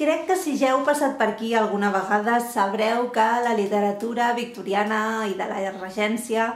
Crec que si ja heu passat per aquí alguna vegada sabreu que la literatura victoriana i de la regència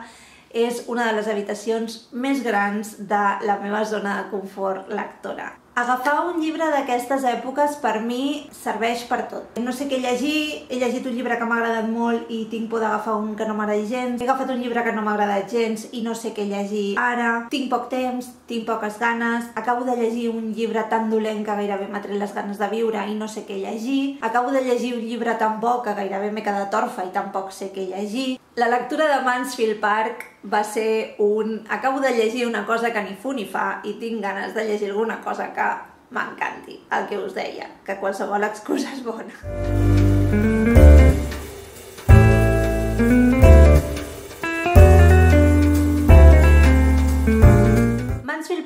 és una de les habitacions més grans de la meva zona de confort lectora. Agafar un llibre d'aquestes èpoques per mi serveix per tot. No sé què llegir, he llegit un llibre que m'ha agradat molt i tinc por d'agafar un que no m'agrada gens, he agafat un llibre que no m'ha agradat gens i no sé què llegir ara, tinc poc temps, tinc poques ganes, acabo de llegir un llibre tan dolent que gairebé m'ha tret les ganes de viure i no sé què llegir, acabo de llegir un llibre tan bo que gairebé m'he quedat orfa i tampoc sé què llegir. La lectura de Mansfield Park va ser un... Acabo de llegir una cosa que ni fu ni fa i tinc ganes de llegir alguna cosa que m'encanti. El que us deia, que qualsevol excusa és bona. Mansfield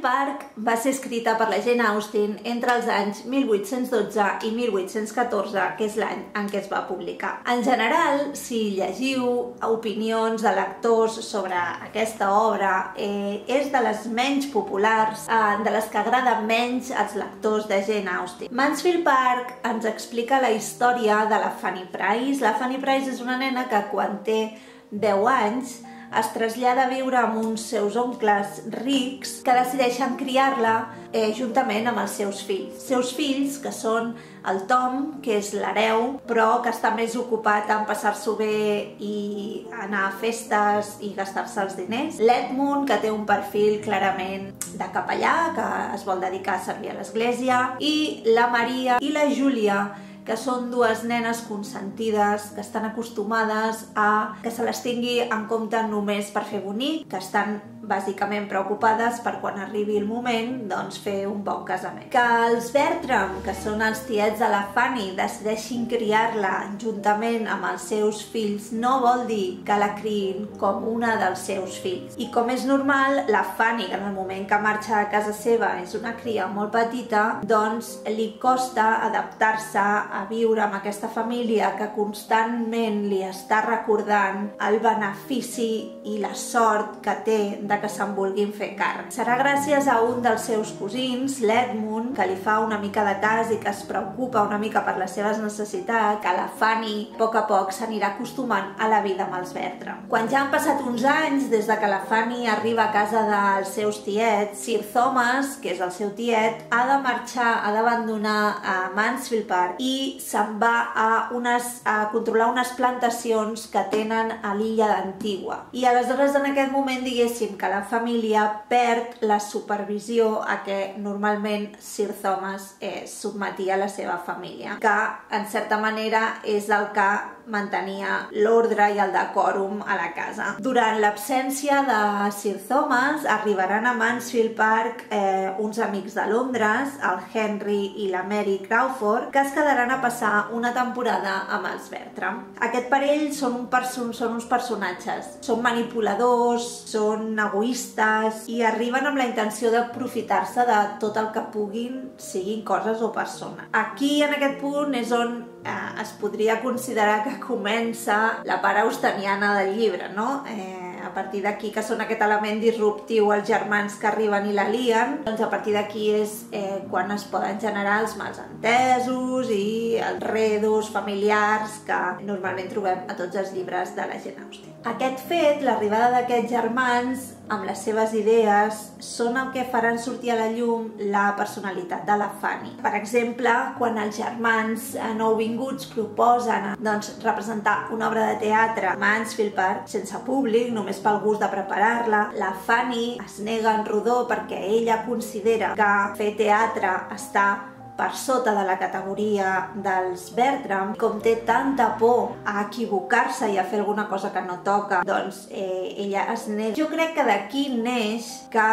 Park va ser escrita per la Jane Austen entre els anys 1812 i 1814, que és l'any en què es va publicar. En general, si llegiu opinions de lectors sobre aquesta obra, eh, és de les menys populars, eh, de les que agrada menys als lectors de Jane Austen. Mansfield Park ens explica la història de la Fanny Price. La Fanny Price és una nena que quan té 10 anys es trasllada a viure amb uns seus oncles rics que decideixen criar-la eh, juntament amb els seus fills. Seus fills, que són el Tom, que és l'hereu, però que està més ocupat en passar-s'ho bé i anar a festes i gastar-se els diners. L'Edmund, que té un perfil clarament de capellà, que es vol dedicar a servir a l'església, i la Maria i la Júlia, que són dues nenes consentides, que estan acostumades a que se les tingui en compte només per fer bonic, que estan bàsicament preocupades per quan arribi el moment doncs fer un bon casament. Que els Bertram, que són els tiets de la Fanny, decideixin criar-la juntament amb els seus fills no vol dir que la criïn com una dels seus fills. I com és normal, la Fanny, que en el moment que marxa a casa seva és una cria molt petita, doncs li costa adaptar-se a viure amb aquesta família que constantment li està recordant el benefici i la sort que té de que se'n vulguin fer càrrec. Serà gràcies a un dels seus cosins, l'Edmund, que li fa una mica de cas i que es preocupa una mica per les seves necessitats, que la Fanny a poc a poc s'anirà acostumant a la vida amb els Bertram. Quan ja han passat uns anys des de que la Fanny arriba a casa dels seus tiets, Sir Thomas, que és el seu tiet, ha de marxar, ha d'abandonar a Mansfield Park i se'n va a, unes, a controlar unes plantacions que tenen a l'illa d'Antigua. I aleshores en aquest moment diguéssim que la família perd la supervisió a què normalment Sir Thomas eh, submetia la seva família, que en certa manera és el que mantenia l'ordre i el decòrum a la casa. Durant l'absència de Sir Thomas arribaran a Mansfield Park eh, uns amics de Londres, el Henry i la Mary Crawford, que es quedaran a passar una temporada amb els Bertram. Aquest parell són, un person són uns personatges, són manipuladors, són egoistes i arriben amb la intenció d'aprofitar-se de tot el que puguin, siguin coses o persones. Aquí, en aquest punt, és on eh, es podria considerar que comença la part austeniana del llibre, no? Eh, a partir d'aquí, que són aquest element disruptiu els germans que arriben i la lien, doncs a partir d'aquí és eh, quan es poden generar els malentesos i els redos familiars que normalment trobem a tots els llibres de la Jane Austen. Aquest fet, l'arribada d'aquests germans amb les seves idees, són el que faran sortir a la llum la personalitat de la Fanny. Per exemple, quan els germans nouvinguts proposen doncs, representar una obra de teatre a Mansfield Park sense públic, només pel gust de preparar-la, la Fanny es nega en rodó perquè ella considera que fer teatre està per sota de la categoria dels Bertram, com té tanta por a equivocar-se i a fer alguna cosa que no toca, doncs eh, ella es nega. Jo crec que d'aquí neix que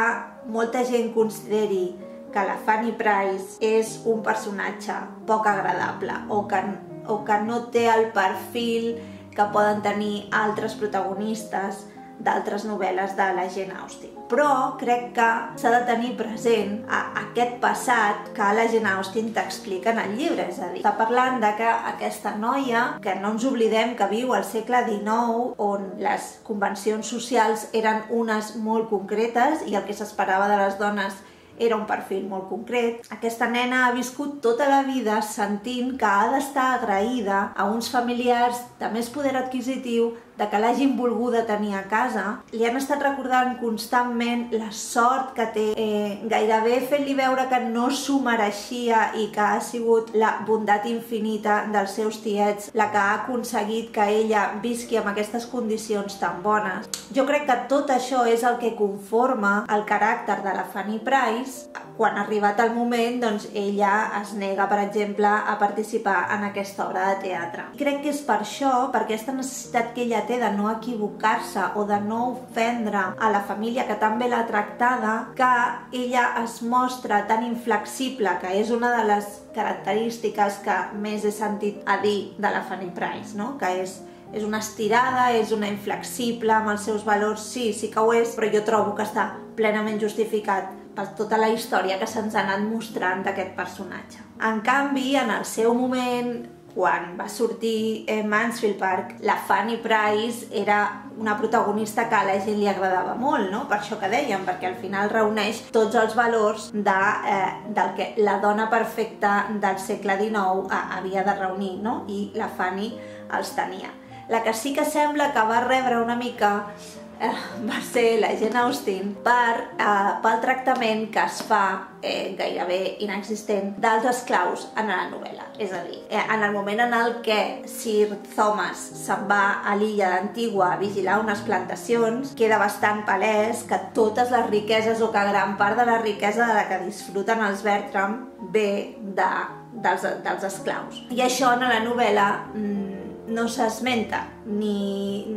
molta gent consideri que la Fanny Price és un personatge poc agradable o que, o que no té el perfil que poden tenir altres protagonistes d'altres novel·les de la Jane Austen. Però crec que s'ha de tenir present a aquest passat que la Jane Austen t'explica en el llibre, és a dir, està parlant de que aquesta noia, que no ens oblidem que viu al segle XIX, on les convencions socials eren unes molt concretes i el que s'esperava de les dones era un perfil molt concret. Aquesta nena ha viscut tota la vida sentint que ha d'estar agraïda a uns familiars de més poder adquisitiu de que l'hagin volguda tenir a casa, li han estat recordant constantment la sort que té, eh, gairebé fent-li veure que no s'ho mereixia i que ha sigut la bondat infinita dels seus tiets la que ha aconseguit que ella visqui amb aquestes condicions tan bones. Jo crec que tot això és el que conforma el caràcter de la Fanny Price quan ha arribat el moment, doncs ella es nega, per exemple, a participar en aquesta obra de teatre. Crec que és per això, per aquesta necessitat que ella té de no equivocar-se o de no ofendre a la família que tan bé l'ha tractada, que ella es mostra tan inflexible, que és una de les característiques que més he sentit a dir de la Fanny Price, no? que és és una estirada, és una inflexible amb els seus valors, sí, sí que ho és, però jo trobo que està plenament justificat per tota la història que se'ns ha anat mostrant d'aquest personatge. En canvi, en el seu moment, quan va sortir eh, Mansfield Park, la Fanny Price era una protagonista que a la gent li agradava molt, no? per això que dèiem, perquè al final reuneix tots els valors de, eh, del que la dona perfecta del segle XIX havia de reunir, no? i la Fanny els tenia. La que sí que sembla que va rebre una mica eh, va ser la Jane Austen per, eh, pel tractament que es fa eh, gairebé inexistent dels esclaus en la novel·la. És a dir, eh, en el moment en el que Sir Thomas se'n va a l'illa d'Antigua a vigilar unes plantacions, queda bastant palès que totes les riqueses o que gran part de la riquesa de la que disfruten els Bertram ve de, dels, dels esclaus. I això en la novel·la mm, no s'esmenta, ni,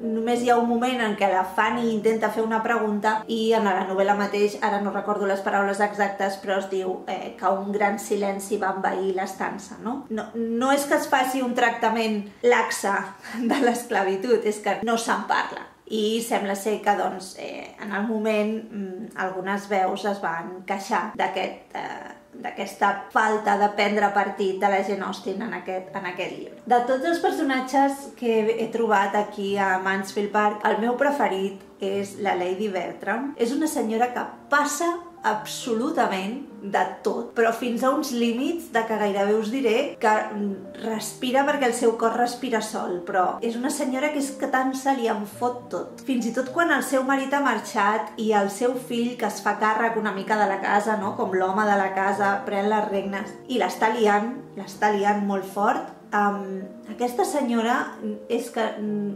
només hi ha un moment en què la Fanny intenta fer una pregunta i en la novel·la mateix, ara no recordo les paraules exactes, però es diu eh, que un gran silenci va envair l'estança, no? no? No és que es faci un tractament laxa de l'esclavitud, és que no se'n parla i sembla ser que doncs, eh, en el moment mm, algunes veus es van queixar d'aquest eh, d'aquesta falta de prendre partit de la Jane Austen en aquest, en aquest llibre. De tots els personatges que he trobat aquí a Mansfield Park, el meu preferit és la Lady Bertram. És una senyora que passa absolutament de tot, però fins a uns límits de que gairebé us diré que respira perquè el seu cor respira sol, però és una senyora que és que tant se li en fot tot. Fins i tot quan el seu marit ha marxat i el seu fill, que es fa càrrec una mica de la casa, no? com l'home de la casa, pren les regnes i l'està liant, l'està liant molt fort, Um, aquesta senyora és que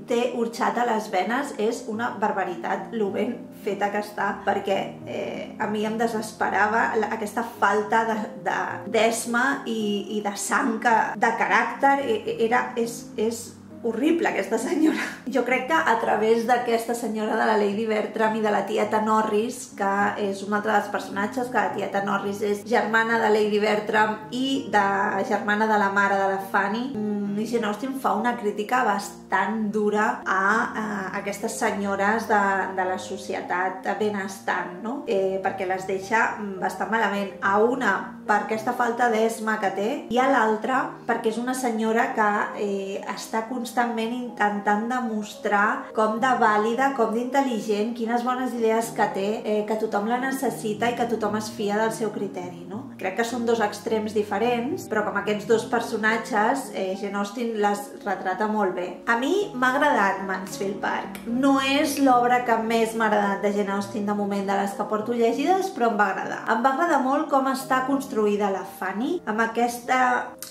té urxat a les venes, és una barbaritat lo ben feta que està, perquè eh, a mi em desesperava aquesta falta d'esma de, de, i, i de sang, que, de caràcter, e, e, era, és, és horrible aquesta senyora. Jo crec que a través d'aquesta senyora de la Lady Bertram i de la tieta Norris, que és un altre dels personatges, que la tieta Norris és germana de Lady Bertram i de germana de la mare de la Fanny, mm, Jane Austen fa una crítica bastant dura a, a aquestes senyores de, de la societat benestant, no? eh, perquè les deixa bastant malament. A una per aquesta falta d'esma que té i a l'altra perquè és una senyora que eh, està constantment intentant demostrar com de vàlida, com d'intel·ligent, quines bones idees que té, eh, que tothom la necessita i que tothom es fia del seu criteri, no? Crec que són dos extrems diferents, però com aquests dos personatges, eh, Jane Austen les retrata molt bé. A mi m'ha agradat Mansfield Park. No és l'obra que més m'ha agradat de Jane Austen de moment de les que porto llegides, però em va agradar. Em va agradar molt com està construïda la Fanny, amb, aquesta,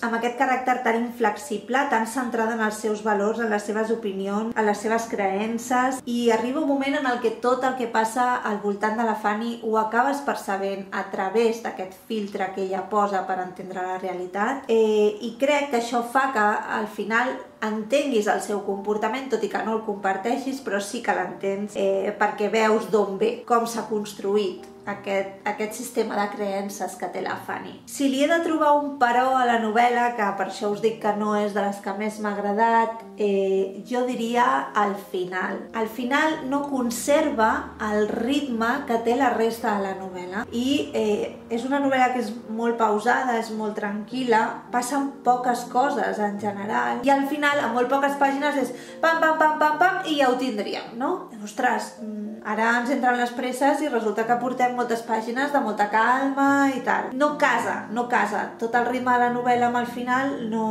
amb aquest caràcter tan inflexible, tan centrada en els seus valors en les seves opinions, en les seves creences i arriba un moment en el que tot el que passa al voltant de la Fanny ho acabes percebent a través d'aquest filtre que ella posa per entendre la realitat eh, i crec que això fa que al final entenguis el seu comportament, tot i que no el comparteixis, però sí que l'entens eh, perquè veus d'on ve, com s'ha construït aquest, aquest sistema de creences que té la Fanny. Si li he de trobar un però a la novel·la, que per això us dic que no és de les que més m'ha agradat, eh, jo diria al final. Al final no conserva el ritme que té la resta de la novel·la i eh, és una novel·la que és molt pausada, és molt tranquil·la, passen poques coses en general i al final, amb molt poques pàgines, és pam, pam, pam, pam, pam i ja ho tindríem, no? Ostres, mm, Ara ens entren les presses i resulta que portem moltes pàgines de molta calma i tal. No casa, no casa. Tot el ritme de la novel·la amb el final no,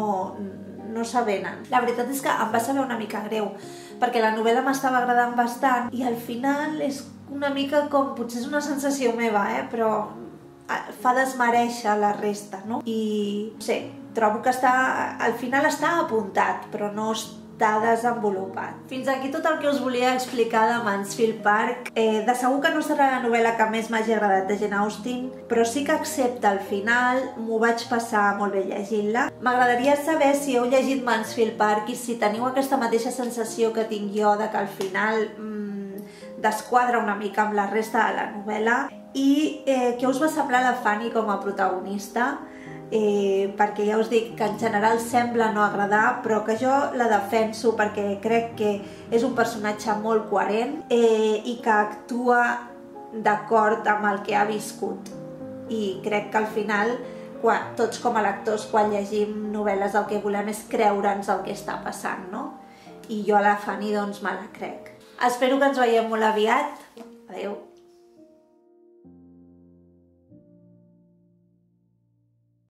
no s'avenen. La veritat és que em va saber una mica greu, perquè la novel·la m'estava agradant bastant i al final és una mica com, potser és una sensació meva, eh? però fa desmereixer la resta, no? I, no sé, trobo que està, al final està apuntat, però no està desenvolupat. Fins aquí tot el que us volia explicar de Mansfield Park. Eh, de segur que no serà la novel·la que més m'hagi agradat de Jane Austen, però sí que excepte al final m'ho vaig passar molt bé llegint-la. M'agradaria saber si heu llegit Mansfield Park i si teniu aquesta mateixa sensació que tinc jo de que al final mmm, desquadra una mica amb la resta de la novel·la i eh, què us va semblar la Fanny com a protagonista eh, perquè ja us dic que en general sembla no agradar però que jo la defenso perquè crec que és un personatge molt coherent eh, i que actua d'acord amb el que ha viscut. I crec que al final quan, tots com a lectors quan llegim novel·les el que volem és creure'ns el que està passant no? i jo a la Fanny doncs me la crec. Espero que ens veiem molt aviat. Adeu